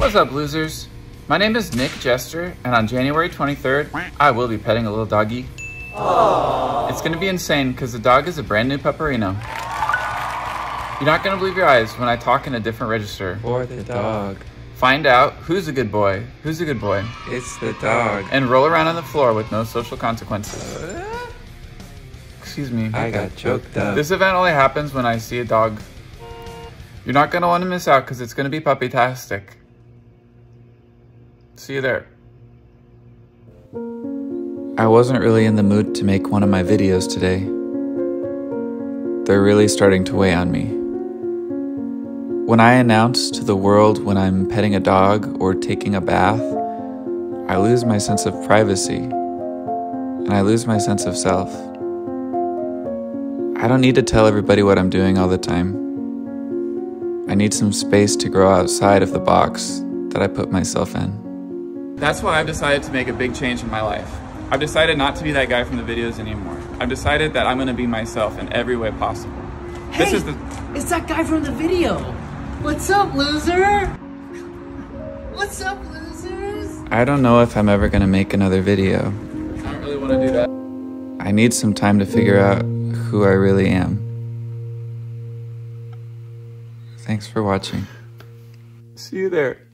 What's up, losers? My name is Nick Jester, and on January 23rd, I will be petting a little doggy. Aww. It's gonna be insane because the dog is a brand new pupperino. You're not gonna believe your eyes when I talk in a different register. Or the dog. Find out who's a good boy, who's a good boy, It's the dog. and roll around on the floor with no social consequences. Uh? Excuse me. I got choked up. This event only happens when I see a dog. You're not gonna want to miss out because it's gonna be puppy-tastic. See you there. I wasn't really in the mood to make one of my videos today. They're really starting to weigh on me. When I announce to the world when I'm petting a dog or taking a bath, I lose my sense of privacy and I lose my sense of self. I don't need to tell everybody what I'm doing all the time. I need some space to grow outside of the box that I put myself in. That's why I've decided to make a big change in my life. I've decided not to be that guy from the videos anymore. I've decided that I'm gonna be myself in every way possible. Hey, This is the it's that guy from the video. What's up, loser? What's up, losers? I don't know if I'm ever gonna make another video. I don't really wanna do that. I need some time to figure out who I really am. Thanks for watching. See you there.